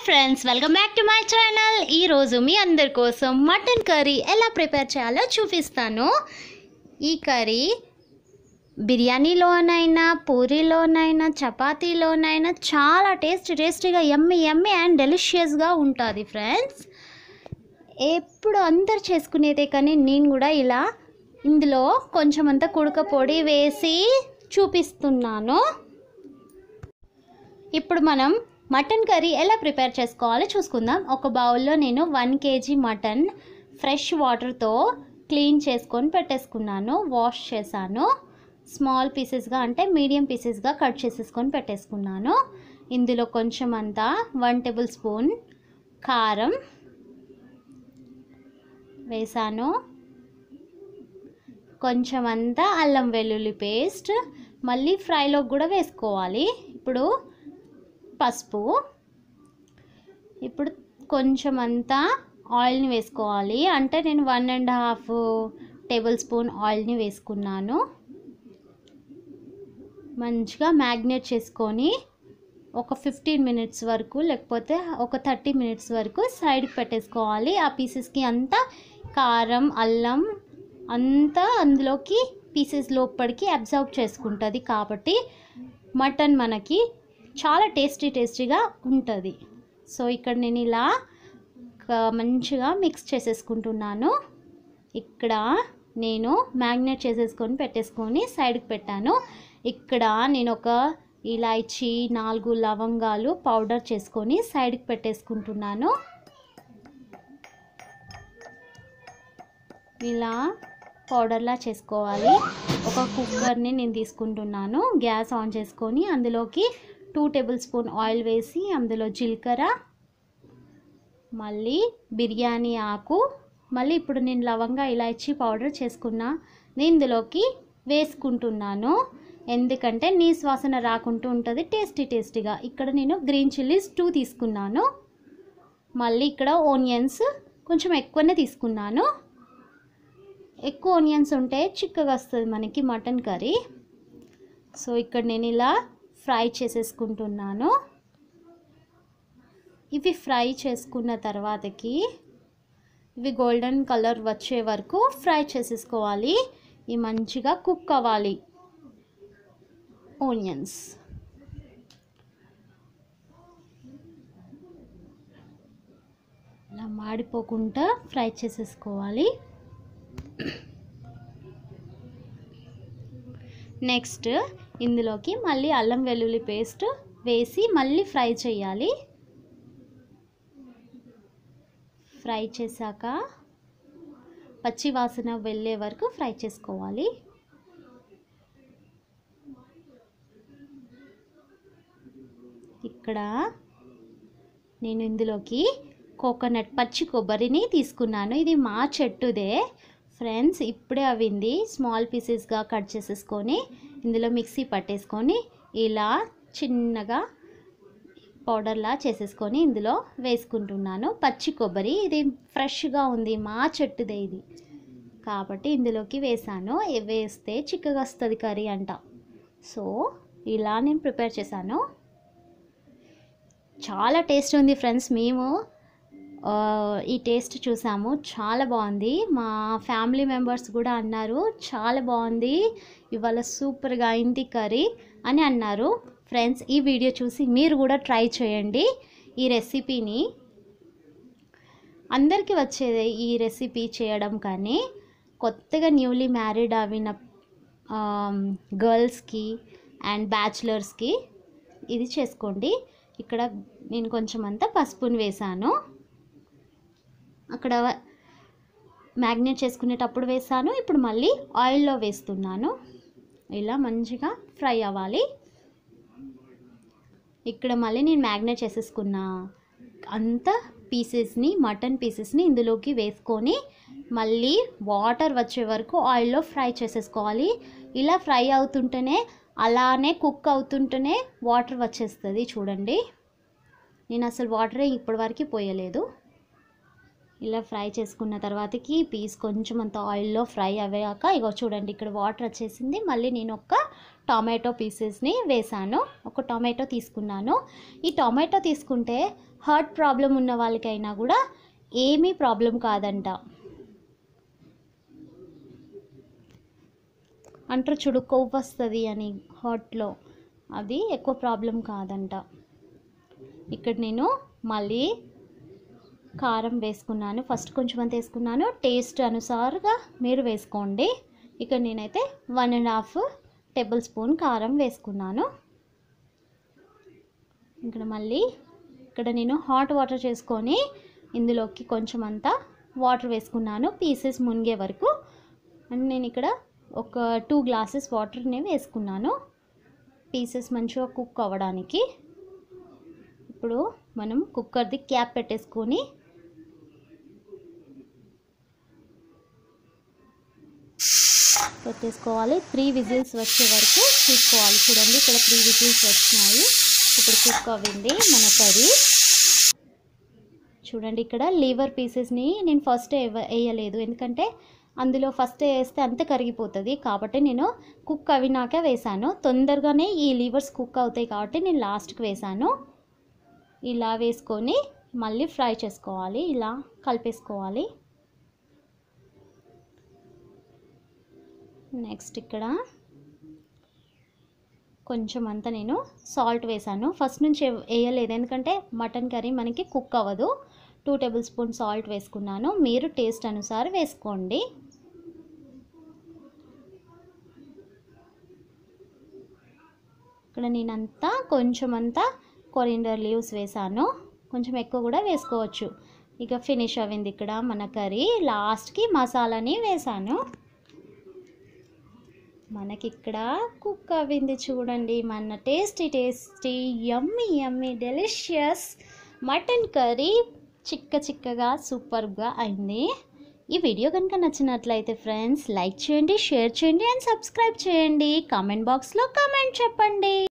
Hi friends welcome back to my channel ఈరోజు మీ అందరి కోసం మటన్ కర్రీ ఎలా ప్రిపేర్ చేయాలో చూపిస్తాను. ఈ కర్రీ బిర్యానీలోనైనా పూరీలోనైనా చపాతీలోనైనా చాలా టేస్ట్ టేస్టీగా ఎమ్మి ఎమ్మి అండ్ డెలిషియస్గా ఉంటుంది ఫ్రెండ్స్ ఎప్పుడు అందరు చేసుకునేదే కానీ నేను కూడా ఇలా ఇందులో కొంచెం అంతా కుడక పొడి వేసి చూపిస్తున్నాను. ఇప్పుడు మనం మటన్ కర్రీ ఎలా ప్రిపేర్ చేసుకోవాలో చూసుకుందాం. ఒక బౌల్లో నేను వన్ కేజీ మటన్ ఫ్రెష్ వాటర్తో క్లీన్ చేసుకొని పెట్టేసుకున్నాను. వాష్ చేశాను. స్మాల్ పీసెస్గా అంటే మీడియం పీసెస్గా కట్ చేసేసుకొని పెట్టేసుకున్నాను. ఇందులో కొంచెం అంతా వన్ టేబుల్ స్పూన్ కారం వేసాను కొంచెం అంతా అల్లం వెల్లుల్లి పేస్ట్ మళ్ళీ ఫ్రైలో కూడా వేసుకోవాలి. ఇప్పుడు పసుపు. ఇప్పుడు కొంచెం అంతా ఆయిల్ని వేసుకోవాలి. అంటే నేను one and half table spoon ఆయిల్ని వేసుకున్నాను. మంచిగా మ్యాగ్నేట్ చేసుకొని ఒక ఫిఫ్టీన్ మినిట్స్ వరకు లేకపోతే ఒక థర్టీ మినిట్స్ వరకు సైడ్కి పెట్టేసుకోవాలి. ఆ పీసెస్కి అంతా కారం అల్లం అంతా అందులోకి పీసెస్ లోపలికి అబ్జర్వ్ చేసుకుంటుంది కాబట్టి మటన్ మనకి చాలా టేస్టీ టేస్టీగా ఉంటుంది. సో ఇక్కడ నేను ఇలా మంచిగా మిక్స్ చేసేసుకుంటున్నాను. ఇక్కడ నేను మ్యాగ్నేట్ చేసేసుకొని పెట్టేసుకొని సైడ్కి పెట్టాను. ఇక్కడ నేను ఒక ఇలాచి నాలుగు లవంగాలు పౌడర్ చేసుకొని సైడ్కి పెట్టేసుకుంటున్నాను. ఇలా పౌడర్లా చేసుకోవాలి. ఒక కుక్కర్ని నేను తీసుకుంటున్నాను. గ్యాస్ ఆన్ చేసుకొని అందులోకి టూ టేబుల్ స్పూన్ ఆయిల్ వేసి అందులో జీలకర్ర మళ్ళీ బిర్యానీ ఆకు మళ్ళీ ఇప్పుడు నేను లవంగా ఇలాచి పౌడర్ చేసుకున్న నేను ఇందులోకి వేసుకుంటున్నాను. ఎందుకంటే నీ వాసన రాకుంటూ ఉంటుంది టేస్టీ టేస్టీగా. ఇక్కడ నేను గ్రీన్ చిల్లీస్ టూ తీసుకున్నాను. మళ్ళీ ఇక్కడ ఓనియన్స్ కొంచెం ఎక్కువనే తీసుకున్నాను. ఎక్కువ ఆనియన్స్ ఉంటే చిక్కగా వస్తుంది మనకి మటన్ కర్రీ. సో ఇక్కడ నేను ఇలా ఫ్రై చేసేసుకుంటున్నాను. ఇవి ఫ్రై చేసుకున్న తర్వాతకి ఇవి గోల్డెన్ కలర్ వచ్చే వరకు ఫ్రై చేసేసుకోవాలి. ఇవి మంచిగా కుక్ అవ్వాలి. ఓనియన్స్ ఇలా మాడిపోకుండా ఫ్రై చేసేసుకోవాలి. నెక్స్ట్ ఇందులోకి మళ్ళీ అల్లం వెల్లుల్లి పేస్ట్ వేసి మళ్ళీ ఫ్రై చేయాలి. ఫ్రై చేశాక పచ్చి వాసన వెళ్ళే వరకు ఫ్రై చేసుకోవాలి. ఇక్కడ నేను ఇందులోకి కోకోనట్ పచ్చి కొబ్బరిని తీసుకున్నాను. ఇది మా చెట్టుదే. ఫ్రెండ్స్ ఇప్పుడే అవింది స్మాల్ పీసెస్గా కట్ చేసేసుకొని ఇందులో మిక్సీ పట్టేసుకొని ఇలా చిన్నగా పౌడర్లా చేసేసుకొని ఇందులో వేసుకుంటున్నాను. పచ్చి కొబ్బరి ఇది ఫ్రెష్గా ఉంది మా చెట్టుదే ఇది. కాబట్టి ఇందులోకి వేసాను. వేస్తే చిక్కగా వస్తుంది కర్రీ అంట. సో ఇలా నేను ప్రిపేర్ చేశాను. చాలా టేస్ట్ ఉంది ఫ్రెండ్స్ మేము ఈ టేస్ట్ చూసాము. చాలా బాగుంది. మా ఫ్యామిలీ మెంబర్స్ కూడా అన్నారు చాలా బాగుంది. ఇవాళ సూపర్గా అయింది కర్రీ అని అన్నారు. ఫ్రెండ్స్ ఈ వీడియో చూసి మీరు కూడా ట్రై చేయండి ఈ రెసిపీని. అందరికీ వచ్చేదే ఈ రెసిపీ చేయడం కానీ కొత్తగా న్యూలీ మ్యారీడ్ అవిన గర్ల్స్కి అండ్ బ్యాచులర్స్కి ఇది చేసుకోండి. ఇక్కడ నేను కొంచెం అంతా పసుపుని వేసాను. అక్కడ మ్యాగ్నేట్ చేసుకునేటప్పుడు వేసాను. ఇప్పుడు మళ్ళీ ఆయిల్లో వేస్తున్నాను. ఇలా మంచిగా ఫ్రై అవ్వాలి. ఇక్కడ మళ్ళీ నేను మ్యాగ్నేట్ చేసేసుకున్న అంత పీసెస్ని మటన్ పీసెస్ని ఇందులోకి వేసుకొని మళ్ళీ వాటర్ వచ్చే వరకు ఆయిల్లో ఫ్రై చేసేసుకోవాలి. ఇలా ఫ్రై అవుతుంటేనే అలానే కుక్ అవుతుంటేనే వాటర్ వచ్చేస్తుంది చూడండి. నేను అసలు వాటరే ఇప్పటివరకు పోయలేదు. ఇలా ఫ్రై చేసుకున్న తర్వాతకి పీస్ కొంచెం అంత ఆయిల్లో ఫ్రై అయ్యాక ఇగో చూడండి ఇక్కడ వాటర్ వచ్చేసింది. మళ్ళీ నేను ఒక టొమాటో పీసెస్ని వేసాను. ఒక టొమాటో తీసుకున్నాను. ఈ టొమాటో తీసుకుంటే హార్ట్ ప్రాబ్లం ఉన్న వాళ్ళకైనా కూడా ఏమీ ప్రాబ్లం కాదంట. అంటారు చుడు కొవ్వు వస్తుంది అని హార్ట్లో అది ఎక్కువ ప్రాబ్లం కాదంట. ఇక్కడ నేను మళ్ళీ కారం వేసుకున్నాను. ఫస్ట్ కొంచెం అంత వేసుకున్నాను. టేస్ట్ అనుసారుగా మీరు వేసుకోండి. ఇక్కడ నేనైతే one and half table spoon కారం వేసుకున్నాను. ఇక్కడ మళ్ళీ ఇక్కడ నేను హాట్ వాటర్ చేసుకొని ఇందులోకి కొంచెం అంతా వాటర్ వేసుకున్నాను. పీసెస్ మునిగే వరకు. అండ్ నేను ఇక్కడ ఒక టూ గ్లాసెస్ వాటర్ని వేసుకున్నాను. పీసెస్ మంచిగా కుక్ అవ్వడానికి. ఇప్పుడు మనం కుక్కర్ది క్యాప్ పెట్టేసుకొని పెట్టేసుకోవాలి. త్రీ విజిల్స్ వచ్చే వరకు చూసుకోవాలి. చూడండి ఇక్కడ త్రీ విజిల్స్ వచ్చినాయి. ఇప్పుడు కుక్ అవ్వింది మన కర్రీ. చూడండి ఇక్కడ లీవర్ పీసెస్ని నేను ఫస్ట్ వేయలేదు. ఎందుకంటే అందులో ఫస్ట్ వేస్తే అంత కరిగిపోతుంది. కాబట్టి నేను కుక్ అవినాక వేసాను. తొందరగానే ఈ లీవర్స్ కుక్ అవుతాయి కాబట్టి నేను లాస్ట్కి వేసాను. ఇలా వేసుకొని మళ్ళీ ఫ్రై చేసుకోవాలి. ఇలా కలిపేసుకోవాలి. నెక్స్ట్ ఇక్కడ కొంచెం అంతా నేను సాల్ట్ వేసాను. ఫస్ట్ నుంచి వేయలేదు. ఎందుకంటే మటన్ కర్రీ మనకి కుక్ అవ్వదు. టూ టేబుల్ స్పూన్ సాల్ట్ వేసుకున్నాను. మీరు టేస్ట్ అనుసారం వేసుకోండి. ఇక్కడ నేనంతా కొంచెం అంతా కొరిండర్ లీవ్స్ వేసాను. కొంచెం ఎక్కువ కూడా వేసుకోవచ్చు. ఇక ఫినిష్ అయింది ఇక్కడ మన కర్రీ. లాస్ట్కి మసాలాని వేసాను. మనకి ఇక్కడ కుక్ అవ్వింది చూడండి. మన tasty tasty yummy yummy delicious mutton curry చిక్క చిక్కగా సూపర్గా అయింది. ఈ వీడియో కనుక నచ్చినట్లయితే ఫ్రెండ్స్ లైక్ చేయండి షేర్ చేయండి అండ్ సబ్స్క్రైబ్ చేయండి. కామెంట్ బాక్స్లో కామెంట్ చెప్పండి.